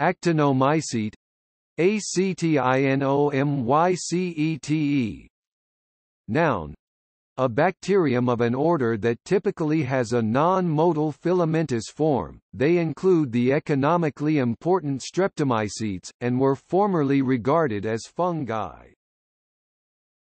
Actinomycete Actinomycete Noun a bacterium of an order that typically has a non-motile filamentous form, they include the economically important streptomycetes, and were formerly regarded as fungi.